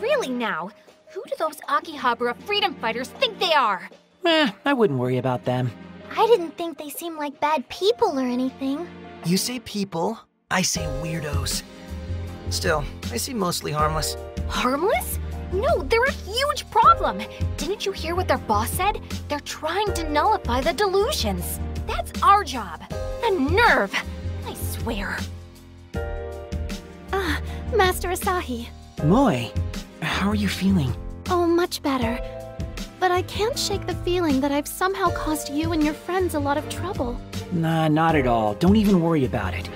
Really now, who do those Akihabara freedom fighters think they are? Eh, I wouldn't worry about them. I didn't think they seemed like bad people or anything. You say people, I say weirdos. Still, I seem mostly harmless. Harmless? No, they're a huge problem. Didn't you hear what their boss said? They're trying to nullify the delusions. That's our job. The nerve! I swear. Ah, Master Asahi. Moe, how are you feeling? Oh, much better. But I can't shake the feeling that I've somehow caused you and your friends a lot of trouble. Nah, not at all. Don't even worry about it.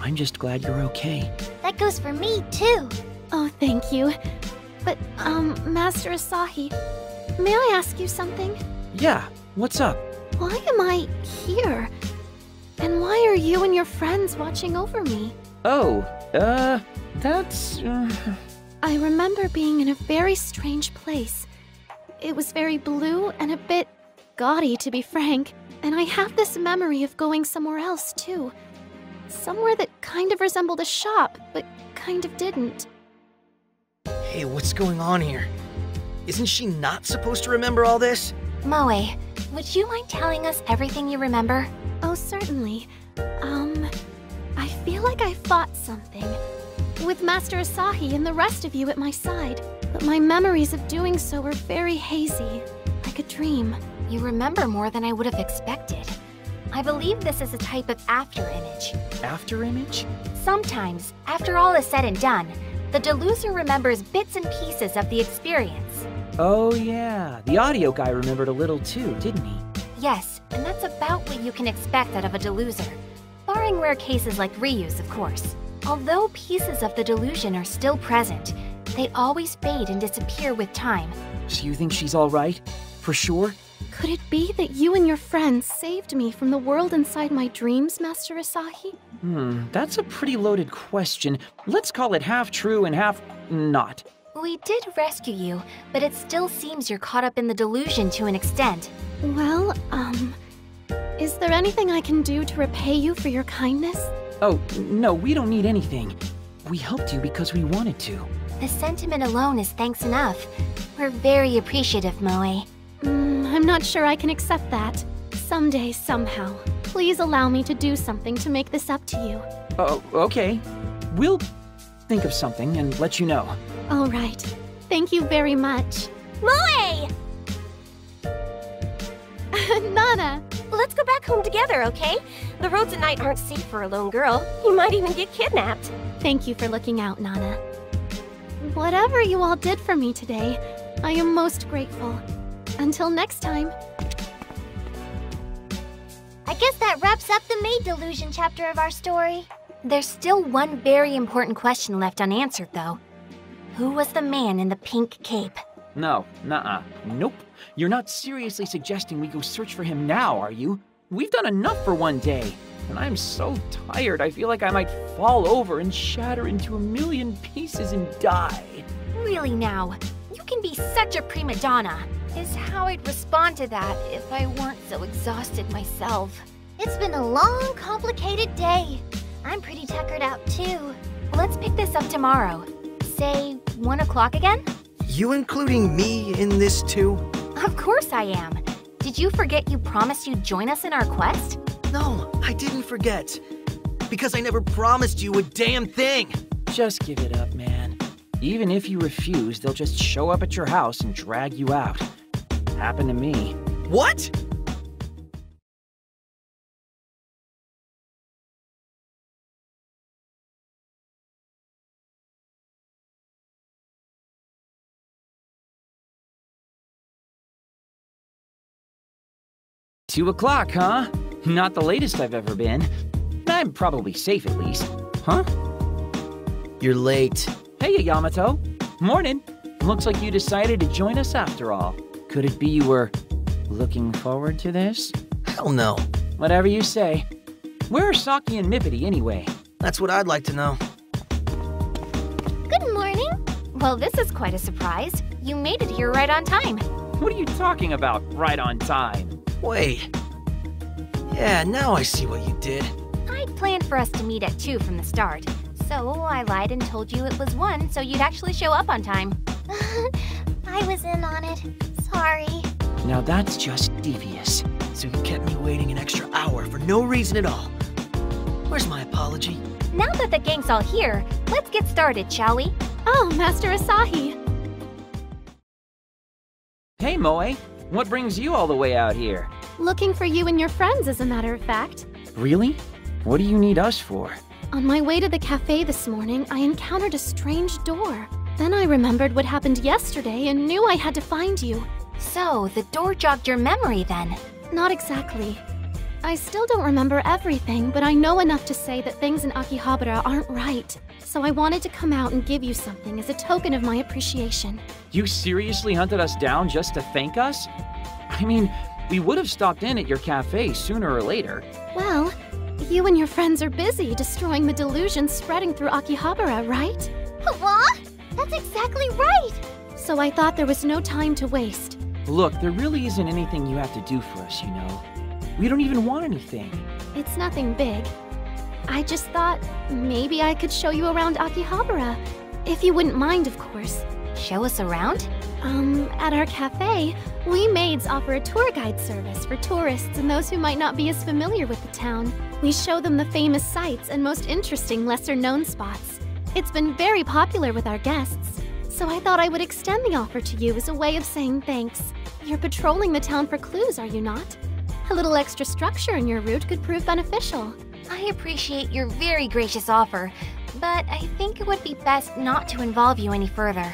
I'm just glad you're okay. That goes for me, too. Oh, thank you. But, um, Master Asahi, may I ask you something? Yeah, what's up? Why am I here? And why are you and your friends watching over me? Oh, uh, that's. Uh... I remember being in a very strange place. It was very blue and a bit gaudy, to be frank. And I have this memory of going somewhere else, too. Somewhere that kind of resembled a shop, but kind of didn't. Hey, what's going on here? Isn't she not supposed to remember all this? Moe, would you mind telling us everything you remember? Oh, certainly. Um, I feel like I fought something. With Master Asahi and the rest of you at my side. But my memories of doing so were very hazy, like a dream. You remember more than I would have expected. I believe this is a type of after image. After image? Sometimes, after all is said and done, the deluser remembers bits and pieces of the experience. Oh, yeah. The audio guy remembered a little too, didn't he? Yes, and that's about what you can expect out of a deluser. Barring rare cases like Riyu, of course. Although pieces of the delusion are still present, they always fade and disappear with time. So you think she's alright? For sure? Could it be that you and your friends saved me from the world inside my dreams, Master Asahi? Hmm, that's a pretty loaded question. Let's call it half true and half not. We did rescue you, but it still seems you're caught up in the delusion to an extent. Well, um, is there anything I can do to repay you for your kindness? Oh, no, we don't need anything. We helped you because we wanted to. The sentiment alone is thanks enough. We're very appreciative, Moe. Mm, I'm not sure I can accept that. Someday, somehow. Please allow me to do something to make this up to you. Oh, okay. We'll think of something and let you know. All right. Thank you very much. Moe! Nana! Let's go back home together, okay? The roads at night aren't safe for a lone girl. You might even get kidnapped. Thank you for looking out, Nana. Whatever you all did for me today, I am most grateful. Until next time. I guess that wraps up the maid delusion chapter of our story. There's still one very important question left unanswered, though. Who was the man in the pink cape? No, nuh-uh. Nope. You're not seriously suggesting we go search for him now, are you? We've done enough for one day. And I'm so tired, I feel like I might fall over and shatter into a million pieces and die. Really now, you can be such a prima donna. Is how I'd respond to that if I weren't so exhausted myself. It's been a long, complicated day. I'm pretty tuckered out too. Let's pick this up tomorrow. Say, 1 o'clock again? You including me in this too? Of course I am. Did you forget you promised you'd join us in our quest? No, I didn't forget. Because I never promised you a damn thing. Just give it up, man. Even if you refuse, they'll just show up at your house and drag you out. Happened to me. What? Two o'clock, huh? Not the latest I've ever been. I'm probably safe at least. Huh? You're late. Hey, Yamato. Morning. Looks like you decided to join us after all. Could it be you were looking forward to this? Hell no. Whatever you say. Where are Saki and Mippity anyway? That's what I'd like to know. Good morning. Well, this is quite a surprise. You made it here right on time. What are you talking about, right on time? Wait. Yeah, now I see what you did. I planned for us to meet at 2 from the start, So I lied and told you it was one so you'd actually show up on time. I was in on it. Sorry. Now that's just devious. So you kept me waiting an extra hour for no reason at all. Where's my apology? Now that the gang's all here, let's get started, shall we? Oh, Master Asahi. Hey, Moe. What brings you all the way out here? Looking for you and your friends, as a matter of fact. Really? What do you need us for? On my way to the cafe this morning, I encountered a strange door. Then I remembered what happened yesterday and knew I had to find you. So, the door jogged your memory then. Not exactly. I still don't remember everything, but I know enough to say that things in Akihabara aren't right. So I wanted to come out and give you something as a token of my appreciation. You seriously hunted us down just to thank us? I mean, we would have stopped in at your cafe sooner or later. Well, you and your friends are busy destroying the delusion spreading through Akihabara, right? What? That's exactly right. So I thought there was no time to waste. Look, there really isn't anything you have to do for us, you know. We don't even want anything. It's nothing big. I just thought maybe I could show you around Akihabara. If you wouldn't mind, of course. Show us around? Um, at our cafe, we maids offer a tour guide service for tourists and those who might not be as familiar with the town. We show them the famous sights and most interesting lesser known spots. It's been very popular with our guests, so I thought I would extend the offer to you as a way of saying thanks. You're patrolling the town for clues, are you not? A little extra structure in your route could prove beneficial. I appreciate your very gracious offer, but I think it would be best not to involve you any further.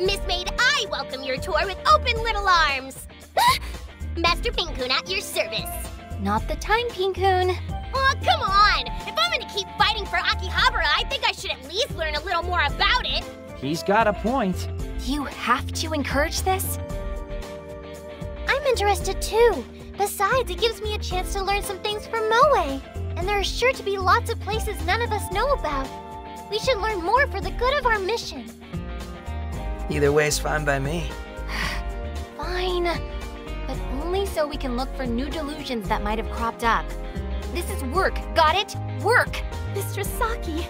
Miss Maid, I welcome your tour with open little arms. Master Pinkun at your service. Not the time, Pinkun. Oh, come on! If I'm gonna keep fighting for Akihabara, I think I should at least learn a little more about it. He's got a point. You have to encourage this? I'm interested too. Besides, it gives me a chance to learn some things from Moe. And there are sure to be lots of places none of us know about. We should learn more for the good of our mission. Either way is fine by me. Fine. But only so we can look for new delusions that might have cropped up. This is work, got it? Work! Mr. Saki,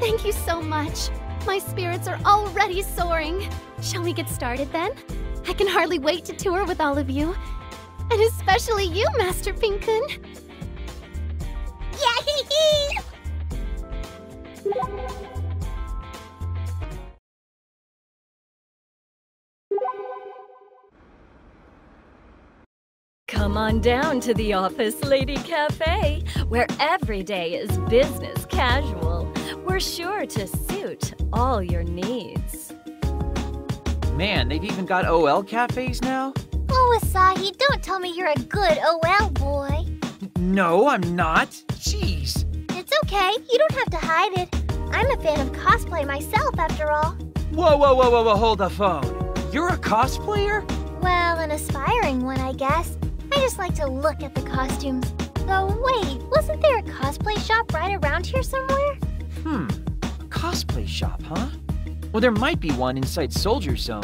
thank you so much. My spirits are already soaring. Shall we get started then? I can hardly wait to tour with all of you. And especially you, Master Pinkun. Yay! Come on down to the Office Lady Cafe, where every day is business casual. We're sure to suit all your needs. Man, they've even got OL cafes now? Oh, Asahi, don't tell me you're a good OL boy. No, I'm not. Jeez. It's okay, you don't have to hide it. I'm a fan of cosplay myself, after all. Whoa, whoa, whoa, whoa, whoa, hold the phone. You're a cosplayer? Well, an aspiring one, I guess. I just like to look at the costumes. Though, wait, wasn't there a cosplay shop right around here somewhere? Hmm. Cosplay shop, huh? Well, there might be one inside Soldier Zone.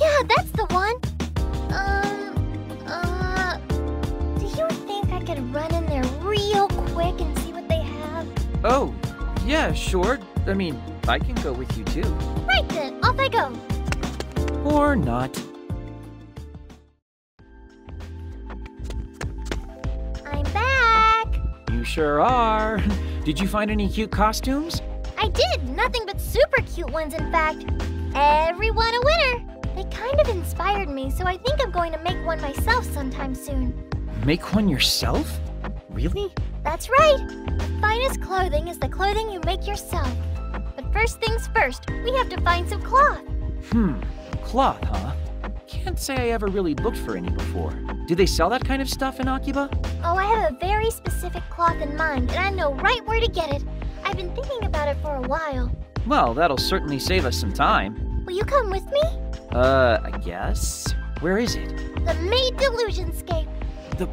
Yeah, that's the one. Um, uh, do you think I could run in there real quick and see what they have? Oh, yeah, sure. I mean, I can go with you too. Right then, off I go. Or not. I'm back. You sure are. Did you find any cute costumes? I did, nothing but super cute ones, in fact. Everyone a winner. They kind of inspired me, so I think I'm going to make one myself sometime soon. Make one yourself? Really? That's right. The finest clothing is the clothing you make yourself. But first things first, we have to find some cloth. Hmm. Cloth, huh? Can't say I ever really looked for any before. Do they sell that kind of stuff in Akiba? Oh, I have a very specific cloth in mind, and I know right where to get it. Been thinking about it for a while. Well, that'll certainly save us some time. Will you come with me? Uh, I guess. Where is it? The Maid Delusionscape. The.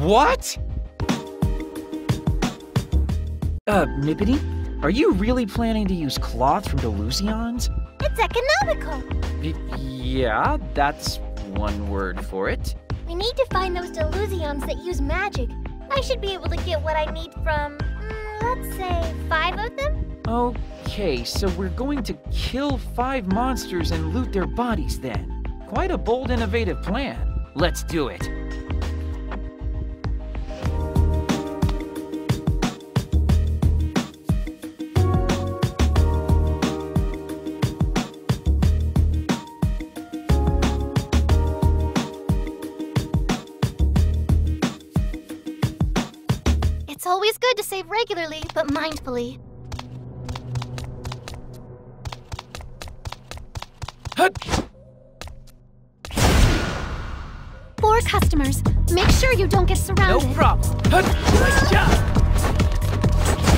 What? Uh, Mippity? Are you really planning to use cloth from Delusions? It's economical. Y- yeah, that's one word for it. We need to find those delusions that use magic. I should be able to get what I need from, Let's say five of them? Okay, so we're going to kill five monsters and loot their bodies then. Quite a bold, innovative plan. Let's do it. Save regularly, but mindfully. Hut! Four customers. Make sure you don't get No surrounded. problem. Hut! You like jump?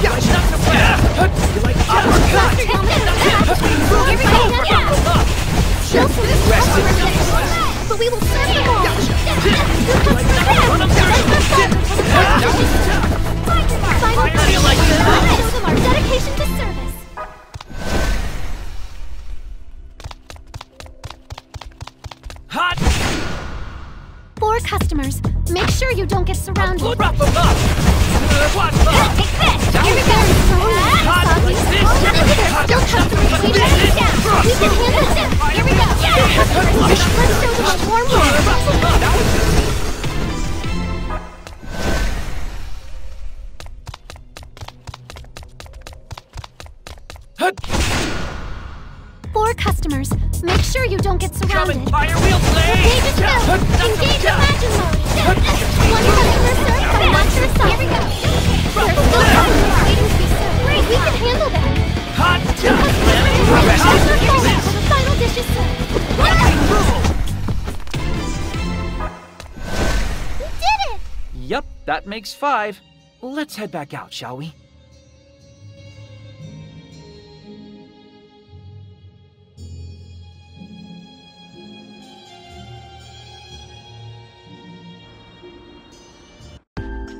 You like knock the flat? Hut! You like uppercut? Here we go. Shield for this customer But we will serve them all. Final Fire like that? Show them our dedication to service. Hot! Four customers. Make sure you don't get surrounded. Rough them up! The? Take this! Here we go! Hot this! Still customers waiting to get down! We can handle this! Here we go! Let's show them makes five. Let's head back out, shall we?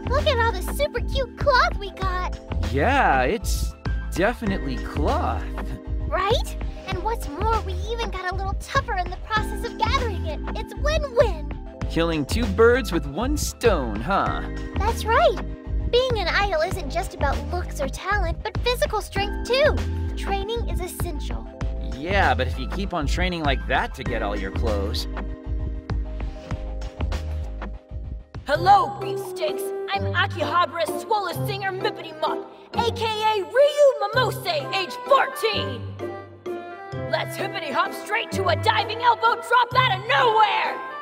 Look at all the super cute cloth we got, Yeah, it's definitely cloth. right? And what's more, we even got a little tougher in the process of gathering it. It's win-win. Killing two birds with one stone, huh? That's right. Being an idol isn't just about looks or talent, but physical strength too. Training is essential. Yeah, but if you keep on training like that to get all your clothes. Hello, beefsteaks. I'm Akihabara Swola Singer Mippity Mop, aka Riyu Momose, age 14. Let's hippity hop straight to a diving elbow drop out of nowhere.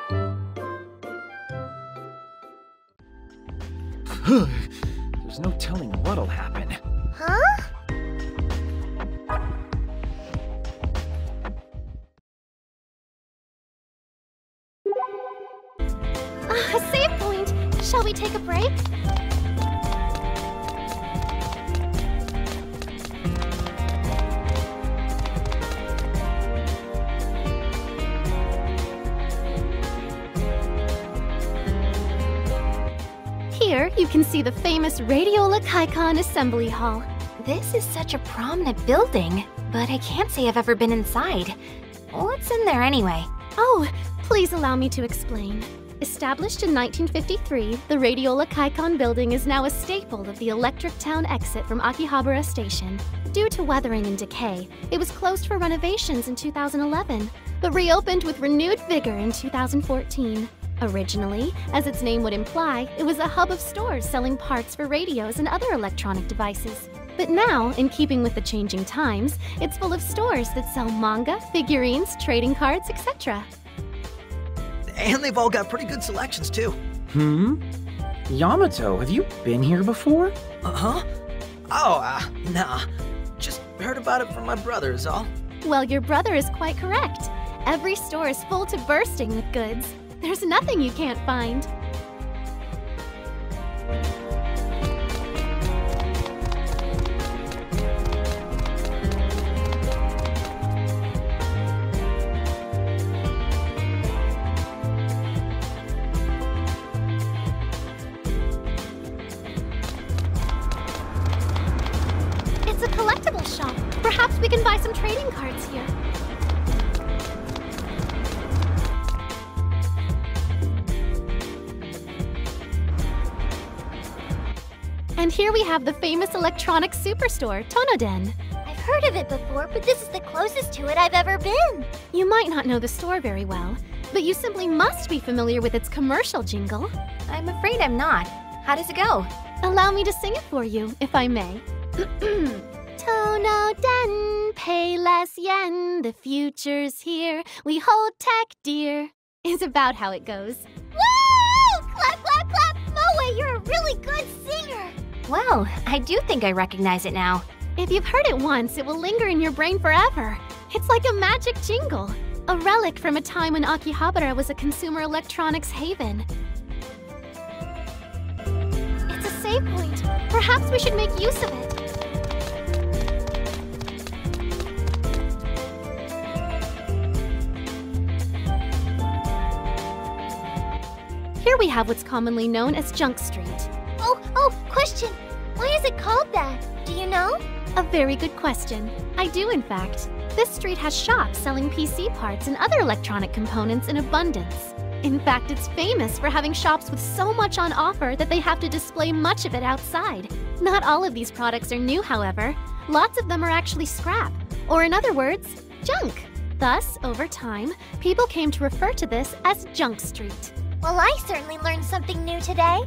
There's no telling what'll happen. Huh? A save point! Shall we take a break? You can see the famous Radiola Kaikon Assembly Hall. This is such a prominent building, but I can't say I've ever been inside. What's in there anyway? Oh, please allow me to explain. Established in 1953, the Radiola Kaikon building is now a staple of the Electric Town exit from Akihabara Station. Due to weathering and decay, it was closed for renovations in 2011, but reopened with renewed vigor in 2014. Originally, as its name would imply, it was a hub of stores selling parts for radios and other electronic devices. But now, in keeping with the changing times, it's full of stores that sell manga, figurines, trading cards, etc. And they've all got pretty good selections, too. Hmm? Yamato, have you been here before? Uh huh? Oh, uh, nah. Just heard about it from my brother, is all. Well, your brother is quite correct. Every store is full to bursting with goods. There's nothing you can't find. It's a collectible shop. Perhaps we can buy some trading cards here. Here we have the famous electronics superstore, Tonoden. I've heard of it before, but this is the closest to it I've ever been. You might not know the store very well, but you simply must be familiar with its commercial jingle. I'm afraid I'm not. How does it go? Allow me to sing it for you, if I may. Tonoden, pay less yen, the future's here, we hold tech dear, is about how it goes. Woo! Clap, clap, clap! Moe, you're a really good singer! Well, I do think I recognize it now. If you've heard it once, it will linger in your brain forever. It's like a magic jingle, a relic from a time when Akihabara was a consumer electronics haven. It's a save point. Perhaps we should make use of it. Here we have what's commonly known as Junk Street. Question. Why is it called that? Do you know? A very good question. I do, in fact. This street has shops selling PC parts and other electronic components in abundance. In fact, it's famous for having shops with so much on offer that they have to display much of it outside. Not all of these products are new, however. Lots of them are actually scrap, or in other words, junk. Thus, over time, people came to refer to this as Junk Street. Well, I certainly learned something new today.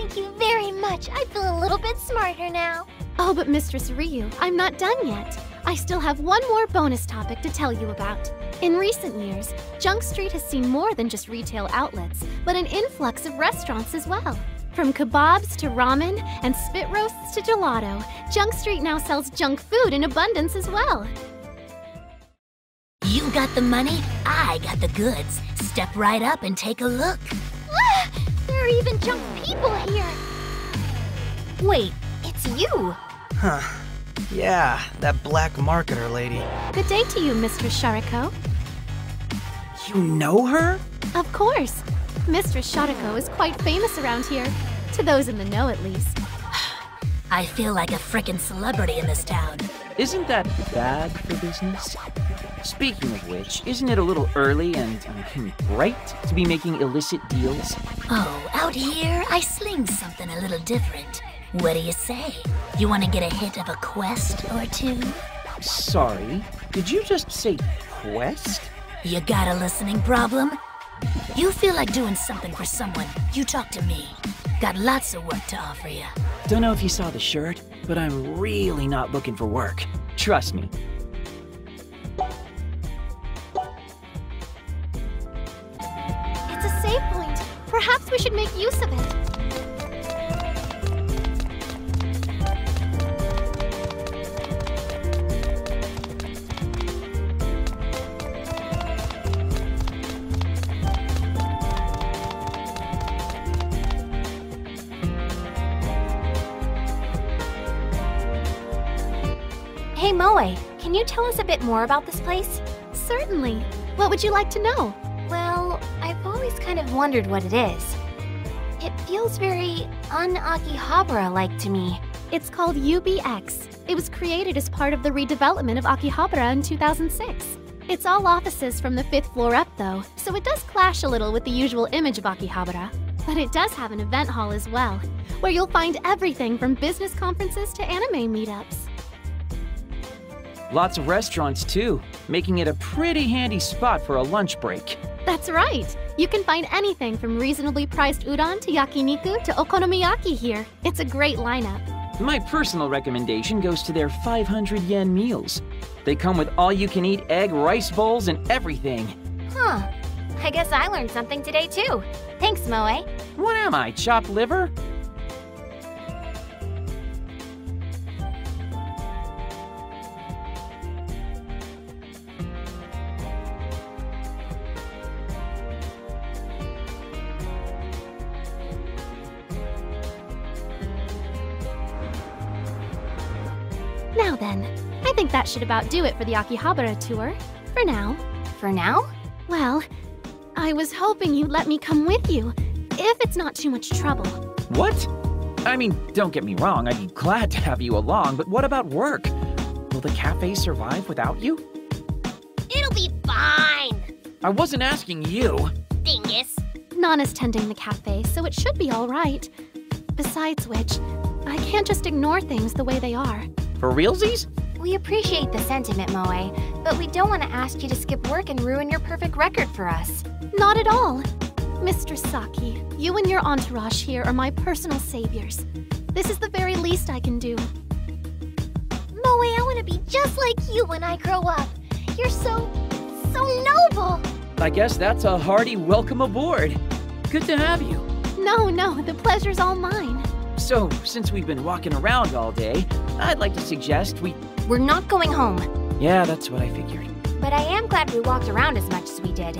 Thank you very much. I feel a little bit smarter now. Oh, but Mistress Riyu, I'm not done yet. I still have one more bonus topic to tell you about. In recent years, Junk Street has seen more than just retail outlets, but an influx of restaurants as well. From kebabs to ramen and spit roasts to gelato, Junk Street now sells junk food in abundance as well. You got the money, I got the goods. Step right up and take a look. There are even junk people here. Wait, it's you! Huh. Yeah, that black marketer lady. Good day to you, Mistress Shariko. You know her? Of course. Mistress Shariko is quite famous around here. To those in the know, at least. I feel like a frickin' celebrity in this town. Isn't that bad for business? Speaking of which, isn't it a little early and um, right to be making illicit deals? Oh, out here, I sling something a little different. What do you say? You want to get a hit of a quest or two? Sorry, did you just say quest? You got a listening problem? You feel like doing something for someone, you talk to me. Got lots of work to offer you. Don't know if you saw the shirt, but I'm really not looking for work. Trust me. Save point. Perhaps we should make use of it. Hey Moe, can you tell us a bit more about this place? Certainly. What would you like to know? Well, I've always kind of wondered what it is. It feels very un-Akihabara-like to me. It's called UBX. It was created as part of the redevelopment of Akihabara in 2006. It's all offices from the fifth floor up, though, so it does clash a little with the usual image of Akihabara. But it does have an event hall as well, where you'll find everything from business conferences to anime meetups. Lots of restaurants too, making it a pretty handy spot for a lunch break. That's right. You can find anything from reasonably priced udon to yakiniku to okonomiyaki here. It's a great lineup. My personal recommendation goes to their 500 yen meals. They come with all you can eat egg rice bowls and everything. Huh. I guess I learned something today too. Thanks, Moe. What am I, chopped liver? Should about do it for the Akihabara tour. For now. For now? Well, I was hoping you'd let me come with you, if it's not too much trouble. What? I mean, don't get me wrong, I'd be glad to have you along, but what about work? Will the cafe survive without you? It'll be fine, I wasn't asking you. dingus. Nana's tending the cafe, so it should be all right. Besides which, I can't just ignore things the way they are. For realsies? We appreciate the sentiment, Moe, but we don't want to ask you to skip work and ruin your perfect record for us. Not at all. Mr. Saki, you and your entourage here are my personal saviors. This is the very least I can do. Moe, I want to be just like you when I grow up. You're so, so noble. I guess that's a hearty welcome aboard. Good to have you. No, no, the pleasure's all mine. So, since we've been walking around all day, I'd like to suggest we. We're not going home, Yeah, that's what I figured. but I am glad we walked around as much as we did.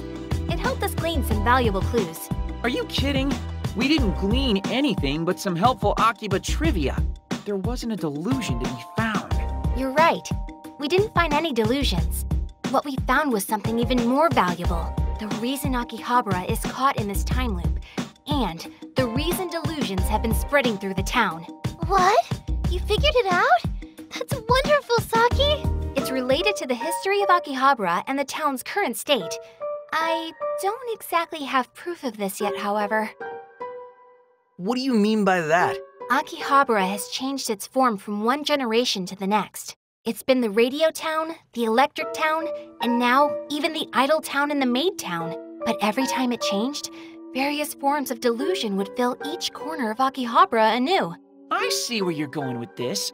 It helped us glean some valuable clues. Are you kidding? We didn't glean anything but some helpful Akiba trivia. There wasn't a delusion to be found. You're right. We didn't find any delusions. What we found was something even more valuable. The reason Akihabara is caught in this time loop, and the reason delusions have been spreading through the town. What? You figured it out? That's wonderful, Saki. It's related to the history of Akihabara and the town's current state. I don't exactly have proof of this yet, however. What do you mean by that? Akihabara has changed its form from one generation to the next. It's been the radio town, the electric town, and now even the idol town and the maid town. But every time it changed, various forms of delusion would fill each corner of Akihabara anew. I see where you're going with this.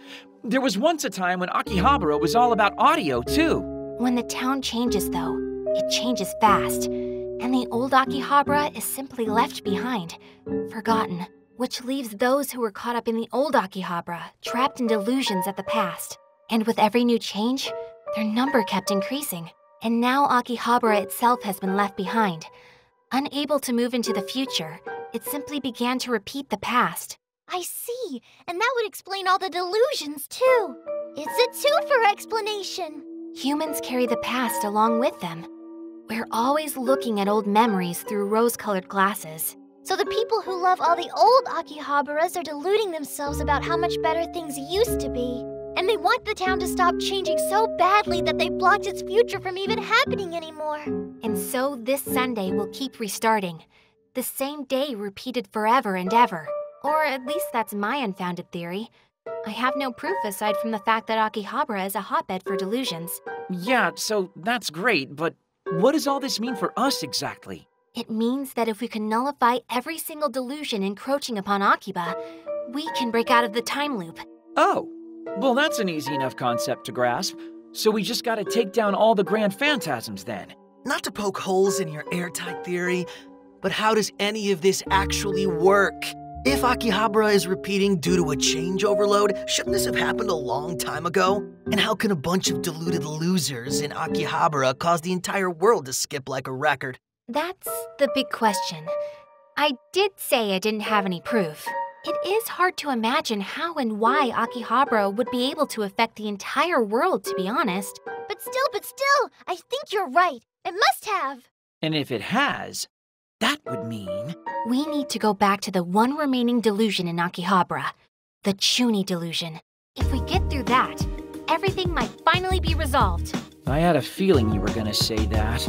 There was once a time when Akihabara was all about audio, too. When the town changes, though, it changes fast, and the old Akihabara is simply left behind, forgotten, which leaves those who were caught up in the old Akihabara trapped in delusions of the past. And with every new change, their number kept increasing. And now Akihabara itself has been left behind. Unable to move into the future, it simply began to repeat the past. I see, and that would explain all the delusions, too. It's a two for explanation. Humans carry the past along with them. We're always looking at old memories through rose colored glasses. So the people who love all the old Akihabaras are deluding themselves about how much better things used to be. And they want the town to stop changing so badly that they've blocked its future from even happening anymore. And so this Sunday will keep restarting. The same day repeated forever and ever. Or at least that's my unfounded theory. I have no proof aside from the fact that Akihabara is a hotbed for delusions. Yeah, so that's great, but what does all this mean for us exactly? It means that if we can nullify every single delusion encroaching upon Akiba, we can break out of the time loop. Oh, well, that's an easy enough concept to grasp. So we just gotta take down all the grand phantasms then. Not to poke holes in your airtight theory, but how does any of this actually work? If Akihabara is repeating due to a change overload, shouldn't this have happened a long time ago? And how can a bunch of deluded losers in Akihabara cause the entire world to skip like a record? That's the big question. I did say I didn't have any proof. It is hard to imagine how and why Akihabara would be able to affect the entire world, to be honest. But still, but still, I think you're right. It must have. And if it has, that would mean. We need to go back to the one remaining delusion in Akihabara the Chuni delusion. If we get through that, everything might finally be resolved. I had a feeling you were gonna say that.